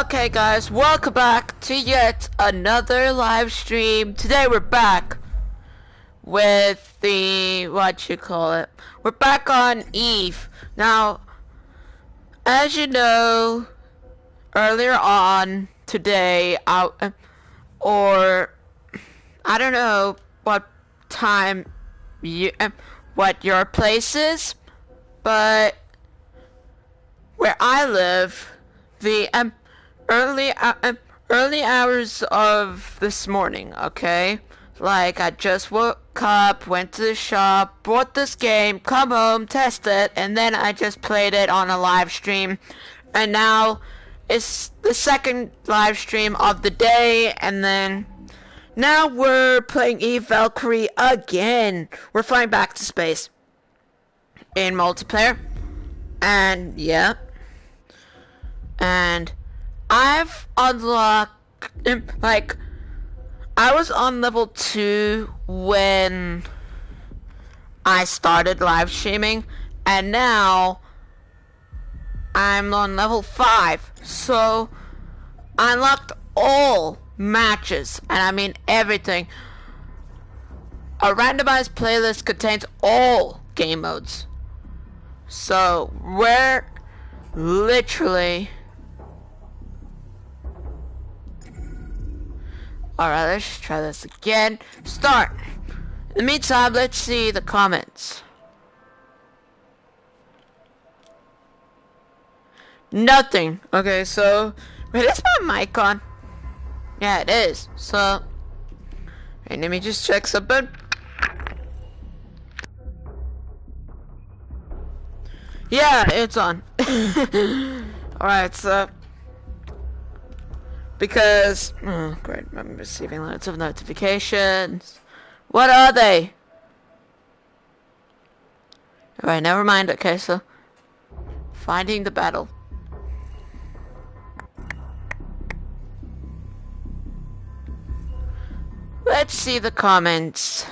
Okay guys, welcome back to yet another live stream. Today we're back with the, what you call it, we're back on Eve. Now, as you know, earlier on today, I, or, I don't know what time you, what your place is, but where I live, the, um, early uh, early hours of this morning, okay? Like I just woke up, went to the shop, bought this game, come home, test it, and then I just played it on a live stream. And now it's the second live stream of the day and then now we're playing Eve Valkyrie again. We're flying back to space in multiplayer. And yeah. And I've unlocked, like, I was on level 2 when I started live streaming, and now I'm on level 5. So, I unlocked all matches, and I mean everything. A randomized playlist contains all game modes. So, we're literally Alright, let's try this again. Start. In the meantime, let's see the comments. Nothing. Okay, so... Wait, is my mic on? Yeah, it is. So... Let me just check something. Yeah, it's on. Alright, so because oh great I'm receiving loads of notifications. What are they? Alright never mind. Okay so finding the battle. Let's see the comments.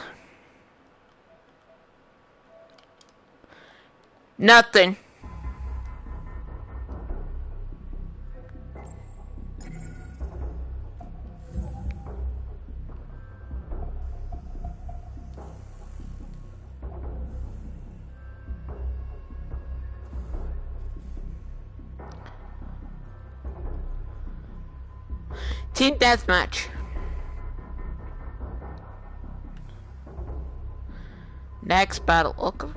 Nothing deathmatch. Next battle. Okay.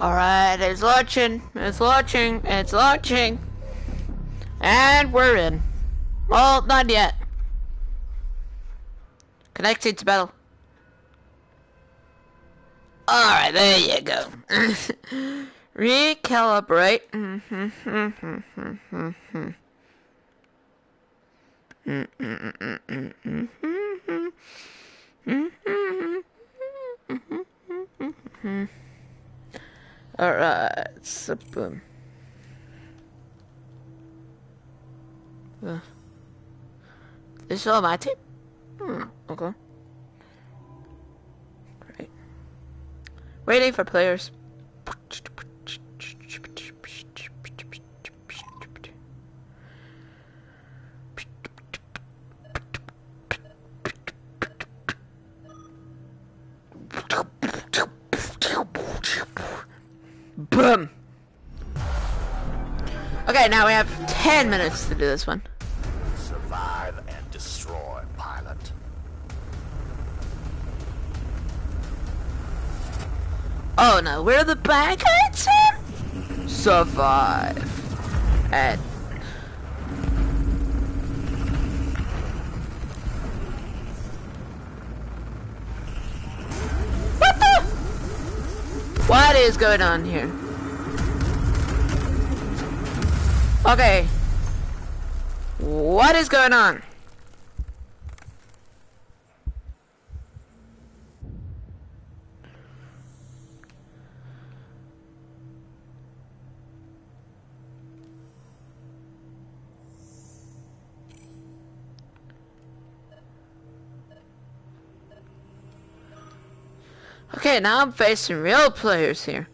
Alright, it's launching, it's launching, it's launching. And we're in. Well, not yet. Connecting to battle. Alright, there you go. Recalibrate. Alright, so boom. Uh, this is all my team? Hmm, okay. Great. Waiting for players. Okay, now we have 10 minutes to do this one. Survive and destroy, pilot. Oh no, we're the bad guys? Survive. And What the is going on here? Okay. What is going on? Okay, now I'm facing real players here.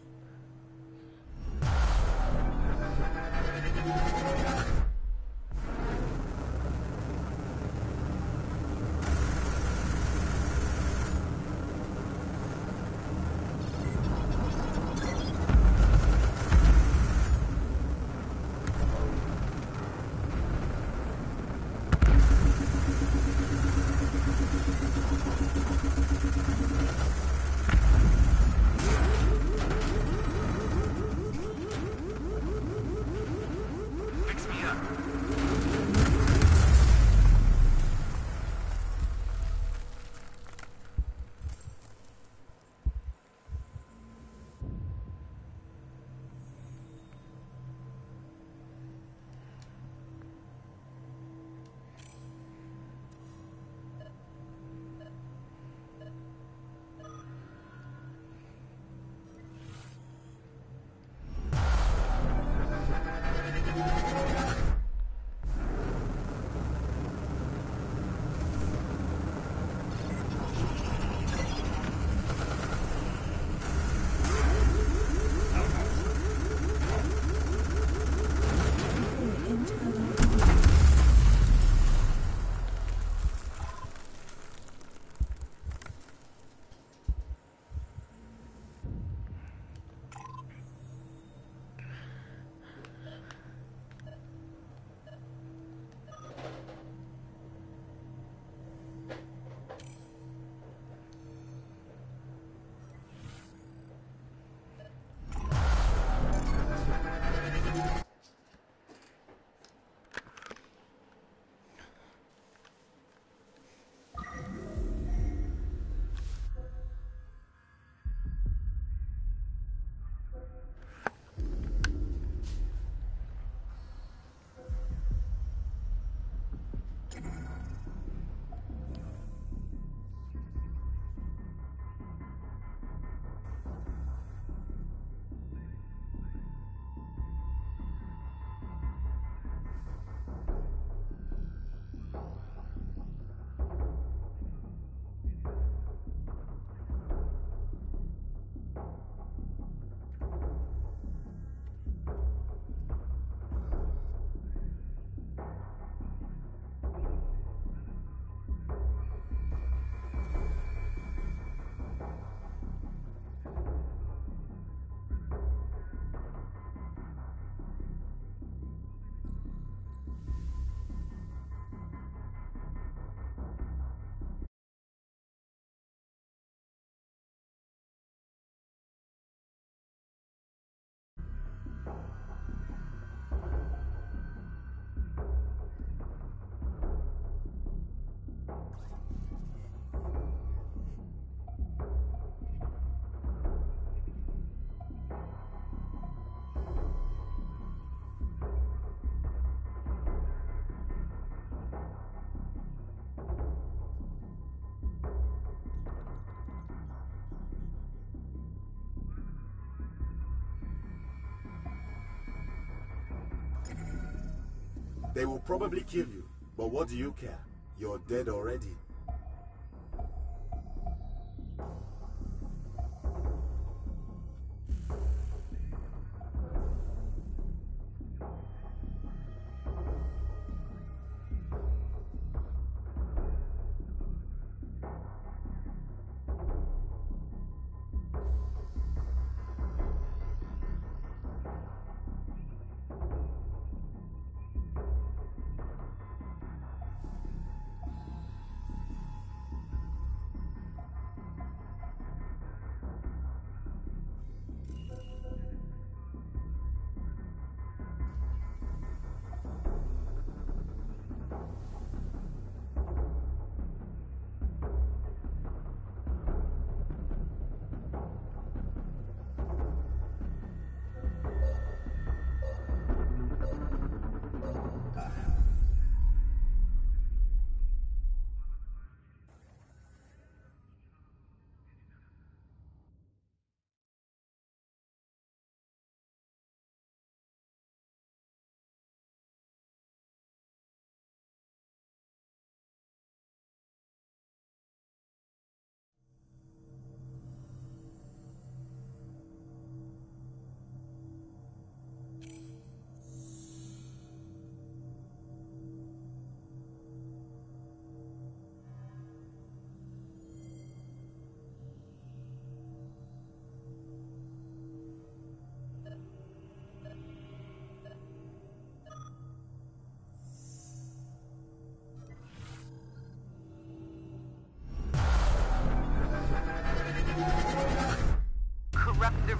They will probably kill you, but what do you care? You're dead already.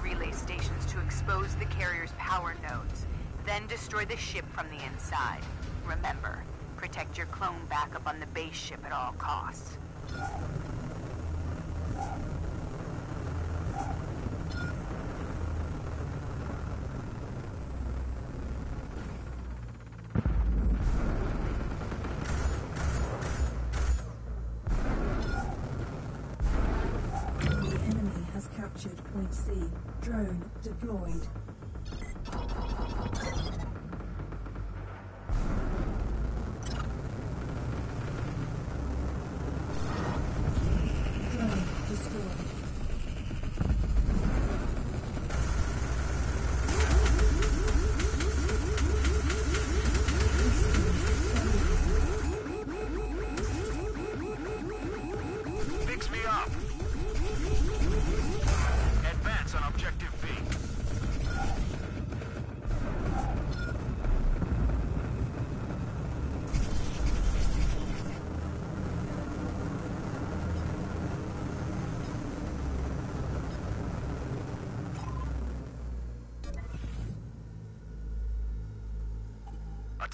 Relay stations to expose the carrier's power nodes. Then destroy the ship from the inside. Remember, protect your clone backup on the base ship at all costs.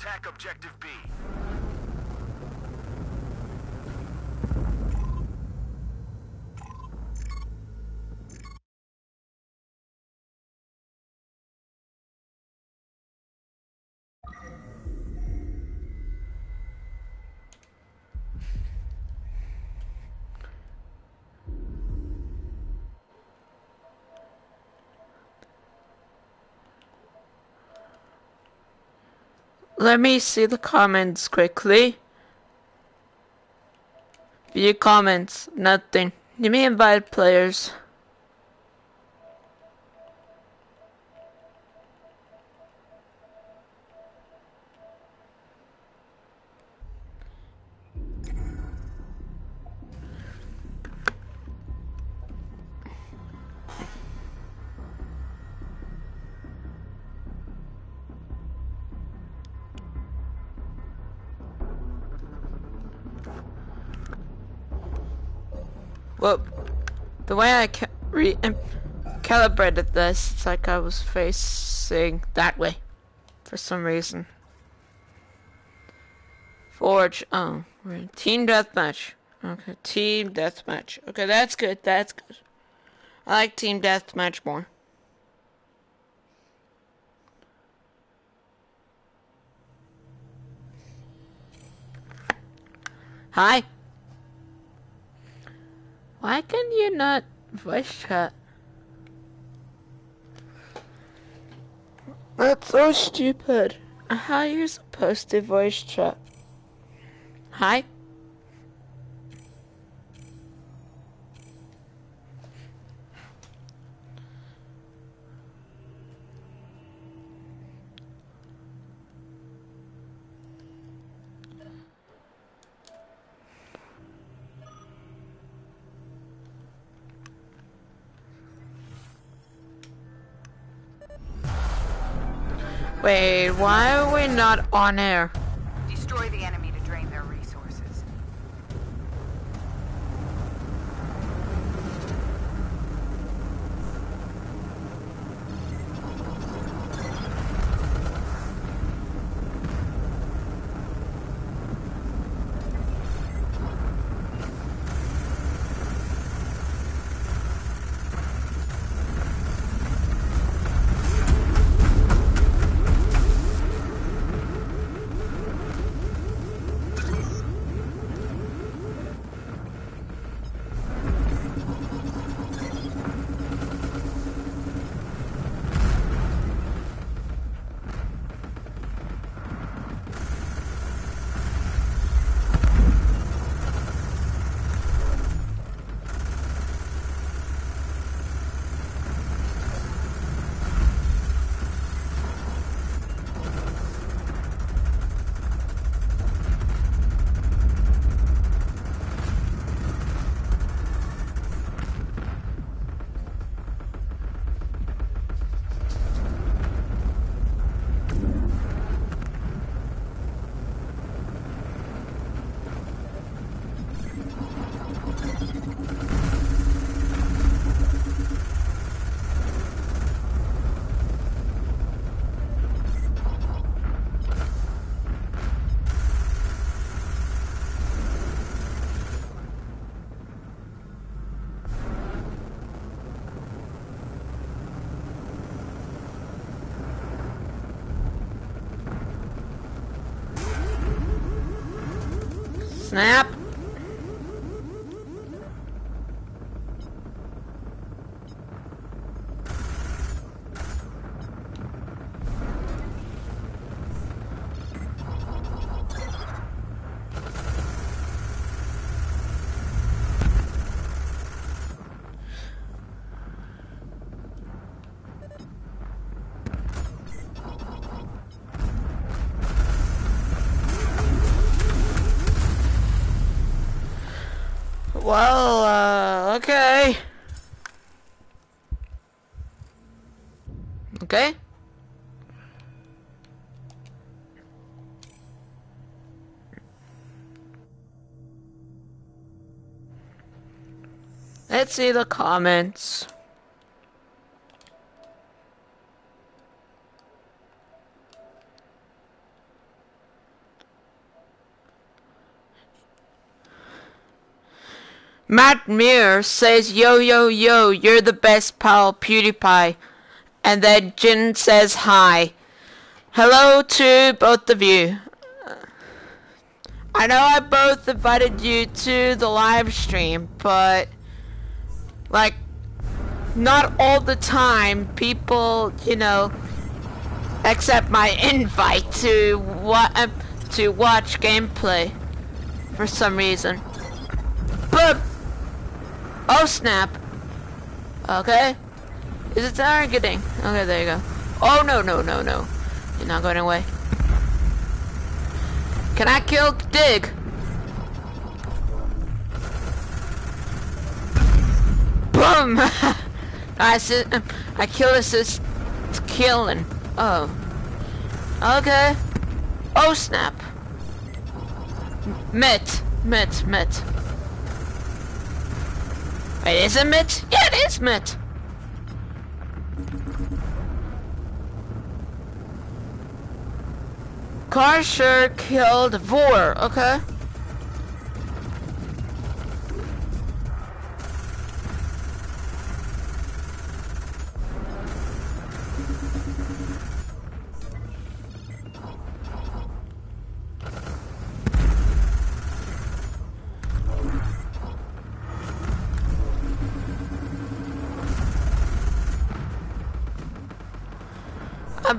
Attack objective B. Let me see the comments quickly. View comments. Nothing. You may invite players. Well, the way I ca- re- calibrated this, it's like I was facing that way for some reason. Forge. Oh, we're in team deathmatch. Okay, team deathmatch. Okay, that's good. That's good. I like team deathmatch more. Hi. Why can you not voice chat? That's so stupid. How are you supposed to voice chat? Hi? Wait, why are we not on air? Destroy the enemy Snap. Let's see the comments. Matt Muir says, Yo, yo, yo, you're the best pal, PewDiePie. And then Jin says hi. Hello to both of you. I know I both invited you to the live stream, but like not all the time people, you know, accept my invite to wa- uh, to watch gameplay for some reason. But oh snap. Okay. Is it targeting? Okay, there you go. Oh no no no no. You're not going away. Can I kill Dig? Boom! I I kill assist killing. Oh. Okay. Oh snap. Met. Met. Met. Wait, is it Met? Yeah, it is Met. Sure killed Vor, okay.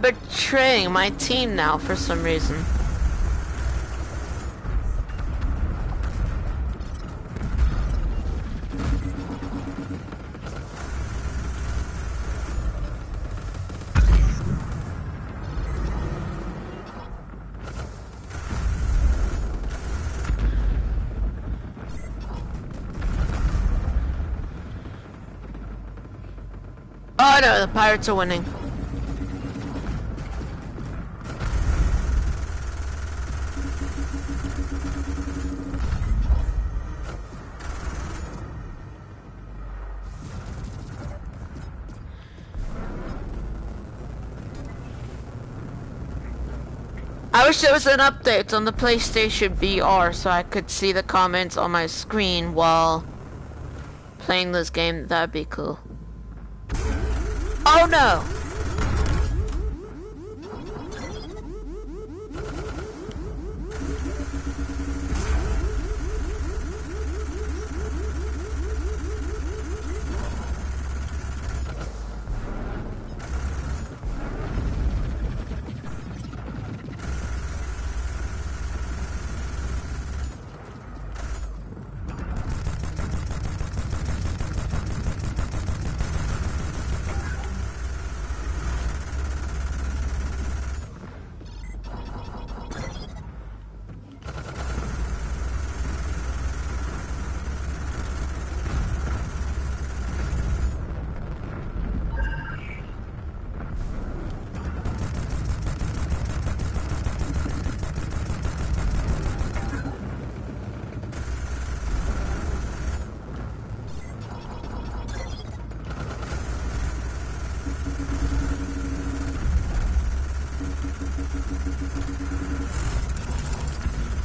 Betraying my team now for some reason. Oh no, the pirates are winning. Wish there was an update on the PlayStation VR so I could see the comments on my screen while playing this game. That'd be cool. Oh no!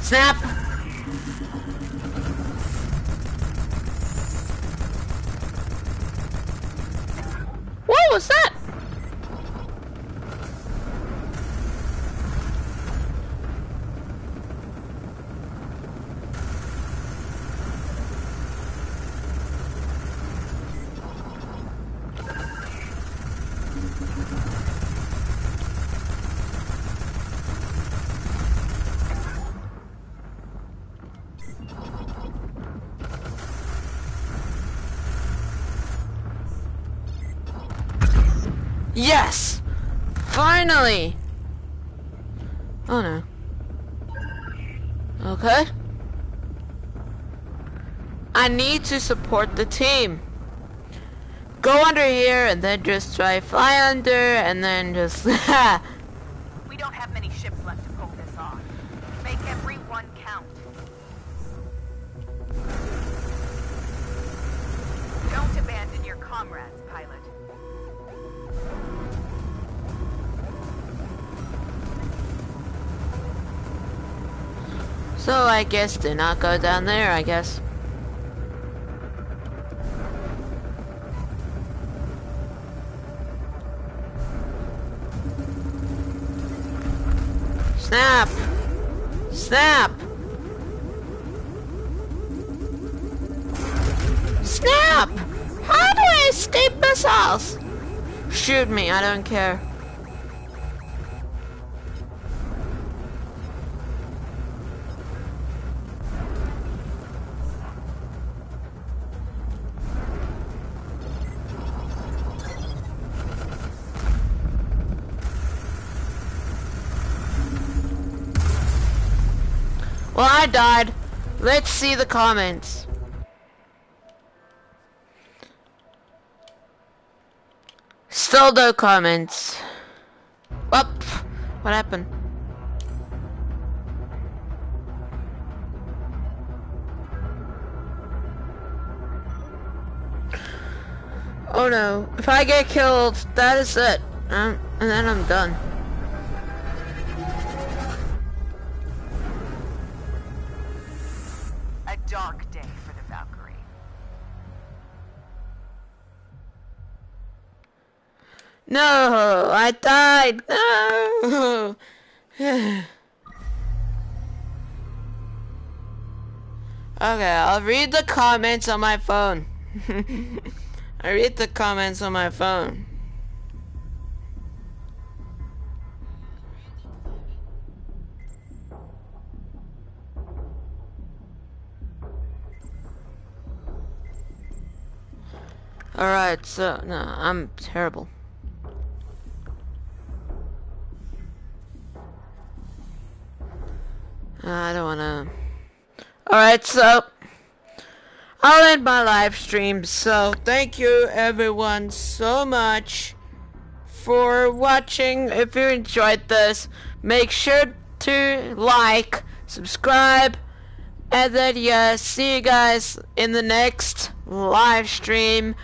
Snap! Yes! Finally! Oh no. Okay. I need to support the team. Go under here and then just try fly under and then just So I guess do not go down there, I guess. Snap! Snap! Snap! How do I escape missiles? Shoot me, I don't care. I died. Let's see the comments. Still no comments. Up. What happened? Oh no. If I get killed, that is it. Um, and then I'm done. Dark day for the Valkyrie. No, I died. No. okay, I'll read the comments on my phone. I read the comments on my phone. Alright, so, no, I'm terrible. I don't wanna. Alright, so I'll end my live stream. So thank you everyone so much for watching. If you enjoyed this, make sure to like, subscribe, and then yeah, see you guys in the next live stream.